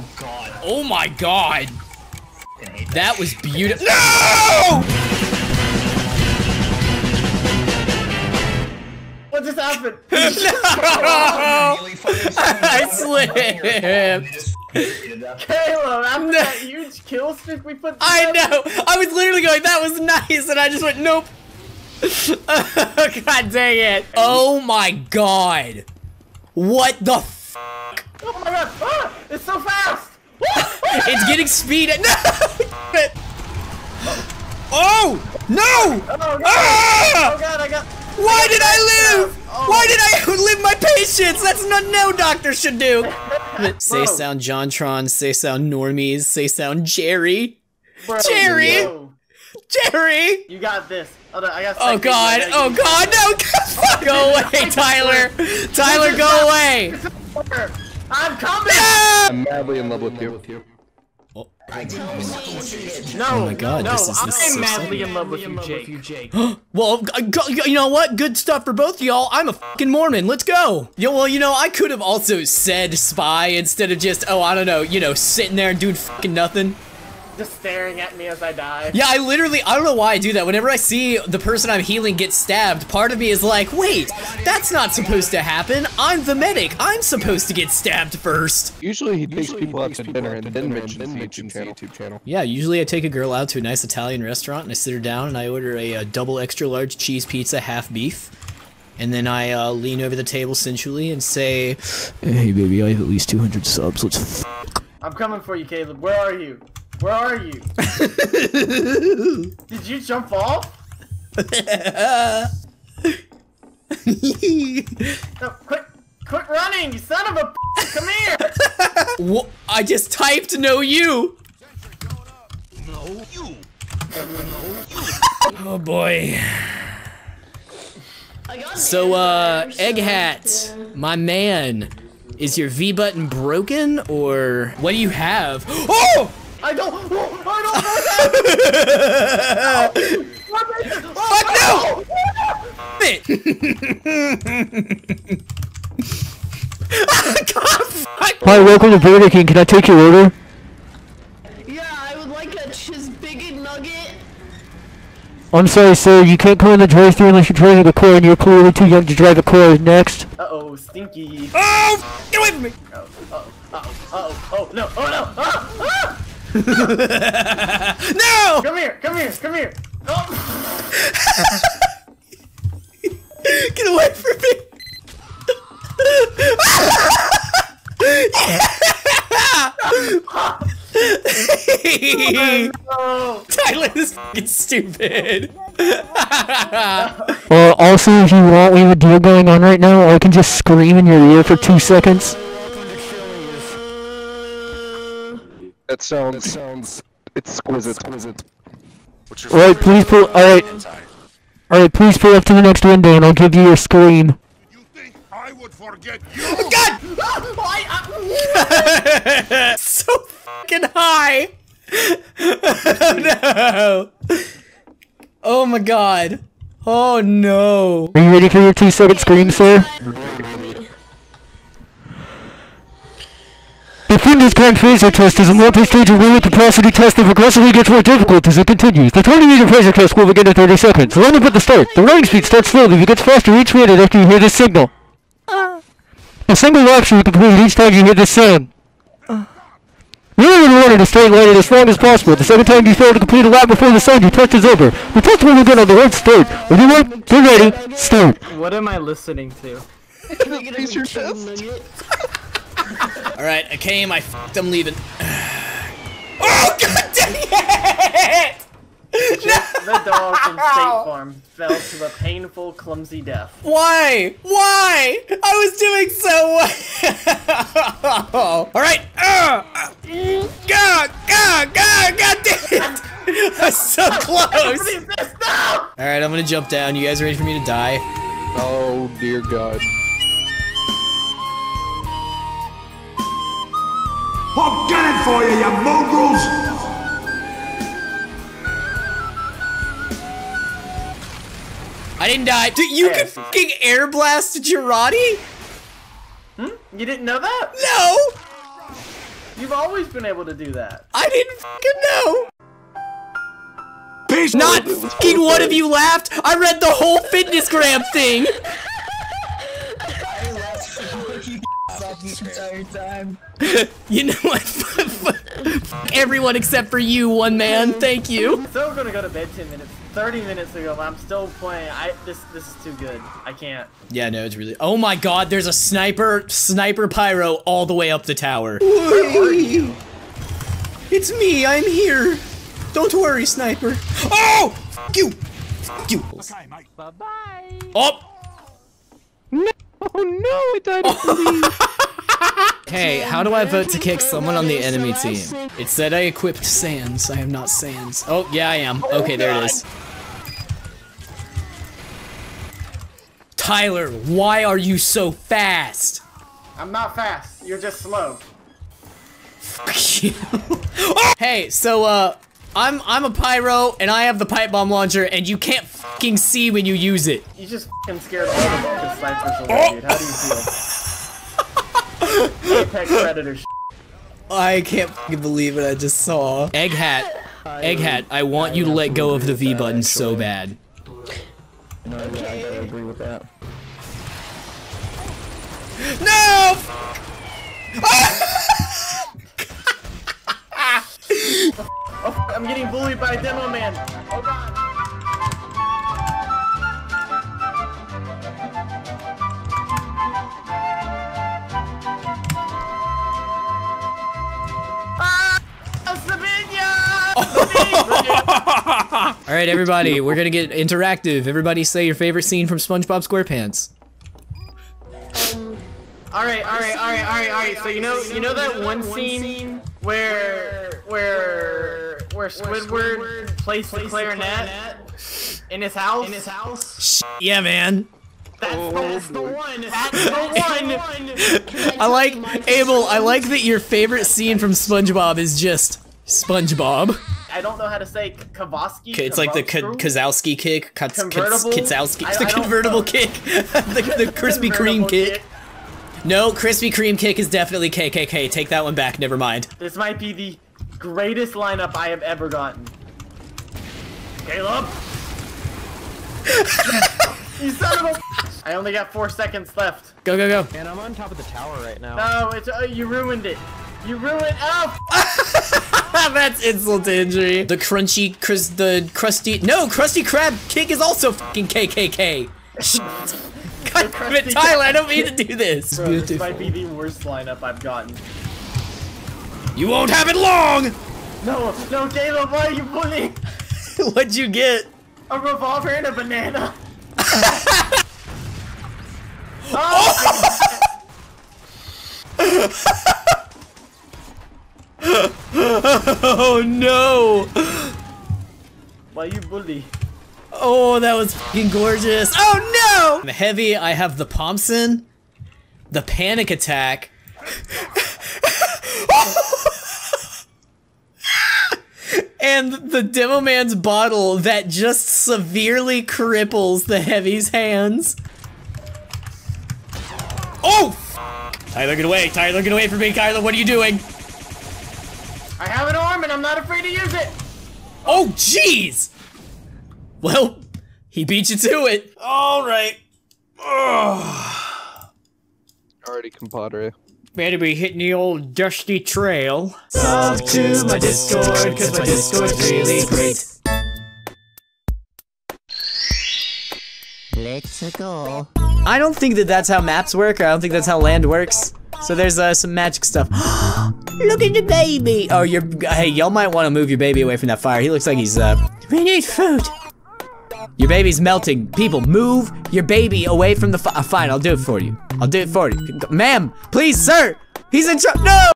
Oh god. Oh my god. I hate That was beautiful. No! What just happened? No! I slipped. slipped. Caleb, after that huge kill streak we put I know. I was literally going, that was nice, and I just went, nope. god dang it. Oh my god. What the f- Oh my god! Ah, it's so fast! It's getting speed. No! Oh! No! Oh god! Ah! Oh god, I got. Why did I live? Oh. Why did I outlive my patience? That's not no doctor should do. say sound Jontron, say sound normies, say sound Jerry. Bro, Jerry! yo, Jerry! You got this. On, I got. Oh god, oh god, no! Go away, Tyler! Tyler, go away! God! I'm coming! I'm madly in love with you. Oh. No, Oh my God, no, this is- this I'm so madly sad. in love with you, Jake. Well, you know what? Good stuff for both y'all. I'm a fucking Mormon. Let's go. Yo, well, you know, I could have also said spy instead of just, oh, I don't know, you know, sitting there and doing fucking nothing. Just staring at me as I die. Yeah, I literally, I don't know why I do that. Whenever I see the person I'm healing get stabbed, part of me is like, wait, that's not supposed to happen. I'm the medic. I'm supposed to get stabbed first. Usually he takes people out to dinner and then mentions the YouTube channel. YouTube channel. Yeah, usually I take a girl out to a nice Italian restaurant and I sit her down and I order a, uh double extra large cheese pizza, half beef. And then I uh, lean over the table sensually and say, Hey baby, I have at least 200 subs. Let's f I'm coming for you, Caleb. Where are you? Where are you? Did you jump off? No, quit, quit running, you son of a! Come here! Wha- I just typed no you. Oh boy. So, uh, Egg Hat, my man, is your V button broken or what do you have? Oh! I don't. oh, I don't know that. Fuck no! It. God. Hi, welcome to Burger King. Can I take your order? Yeah, I would like a cheeseburger nugget. I'm sorry, sir. You can't come in the drive-thru unless you're driving a car, and you're clearly too young to drive a car. Next. Uh oh, stinky. Oh! Get away from me! Oh, oh, oh, oh, oh, no, oh no! Ah, ah! No! Come here, come here, come here! Oh. Get away from me! Oh, Tyler is fucking stupid. Uh, also, if you want, we have a deal going on right now. I can just scream in your ear for two seconds. That sounds sounds exquisite. exquisite. Alright, please pull. Alright. Alright, please pull up to the next window, and I'll give you your scream. You think I would forget you? Oh, god! Ah, ah. so fucking high! no! Oh my god. Oh no. Are you ready for your two-second scream, sir? The FitnessGram Pacer Test is a multi-stage awareness capacity test that progressively gets more difficult as it continues. The 20-meter pacer test will begin in 30 seconds. Line up at the start. The running speed starts slowly but it gets faster each minute after you hear this signal. A single lap should be completed each time you hear this sound. Really would want to stay lighted as long as possible. The second time you fail to complete a lap before the sound, your test is over. The test will begin on the right start. When you want, get ready, start. what am I listening to? Can I get a your chicken test? nugget? Alright, I came, I fucked, I'm leaving. oh god dang it! The dog from State Farm fell to a painful, clumsy death. Why? Why? I was doing so well. All right. Uh, uh, God, God, God, God damn it! I'm so close. Please, this, no! All right, I'm gonna jump down. You guys ready for me to die? Oh dear God. I'll get it for you, you mongrels! I didn't die. Dude, you can fucking air blast Girardi? Hmm? You didn't know that? No. You've always been able to do that. I didn't fucking know. Peace. Not fucking one of you laughed. I read the whole fitness gram thing. You know what? Everyone except for you, one man. Thank you. Still gonna go to bed 10 minutes, 30 minutes ago, but I'm still playing. I this this is too good. I can't. Yeah, no, it's really. Oh my god, there's a sniper, sniper pyro all the way up the tower. It's me, I'm here. Don't worry, sniper. Oh! Fuck you! Fuck you! Okay, mate. Oh! Oh no, I died of bleed. Hey, how do I vote to kick someone on the enemy team? It said I equipped Sans. I am not Sans. Oh, yeah, I am. Okay, there it is. Tyler, why are you so fast? I'm not fast. You're just slow. Fuck you. hey, so uh I'm I'm a pyro and I have the pipe bomb launcher and you can't fucking see when you use it. You just fucking scared all the fucking snipers away, dude. How do you feel? Apex Predator I can't believe it I just saw. Egg hat. Egg hat, I want you to let go of the V button so bad. No, yeah, I gotta agree with that. No! Oh, I'm getting bullied by a demo man. Oh god. All right, everybody, we're gonna get interactive. Everybody say your favorite scene from SpongeBob SquarePants. All right, all right, all right, all right, all right. So you know, you know that one scene where, where, where Squidward plays the clarinet in his house. In his house. Yeah, man. That's, that's the one. That's the one. I like Abel. I like that your favorite scene from SpongeBob is just SpongeBob. I don't know how to say Kavosky. It's like the K- Kavosky? Kazowski kick, Kats- Kats- Convertible? Kitsowski, I- the I don't convertible kick, the, the Krispy Kreme Convertible kick. No, Krispy Kreme kick is definitely KKK. Take that one back. Never mind. This might be the greatest lineup I have ever gotten. Caleb. you son of a. I only got four seconds left. Go go go. And I'm on top of the tower right now. No, it's uh, you ruined it. You ruined. Oh, That's insult to injury. The crunchy, Chris, the crusty. No, Krusty Krab kick is also fucking KKK. God damn it, Tyler, I don't mean to do this. bro, this might be the worst lineup I've gotten. You won't have it long. No, no, Caleb, why are you bullying? What'd you get? A revolver and a banana. oh, Oh Oh, no. why you bully? Oh, that was fucking gorgeous. Oh no! I'm heavy. I have the Thompson, the panic attack. and the demo man's bottle that just severely cripples the heavy's hands. Oh! Tyler, get away. Tyler, get away from me. Tyler, what are you doing? I have an arm and I'm not afraid to use it. Oh, jeez! Well, he beat you to it. All right. Already, compadre. Better be hitting the old dusty trail. Sub to my Discord, cause my Discord's really great. Let's go. I don't think that that's how maps work, or I don't think that's how land works. So there's uh, some magic stuff. Look at the baby! Oh, you're- hey, y'all might want to move your baby away from that fire. He looks like he's, uh, we need food. Your baby's melting. People, move your baby away from the fire. Fine, I'll do it for you. I'll do it for you. Ma'am, please, sir! He's in trouble. No!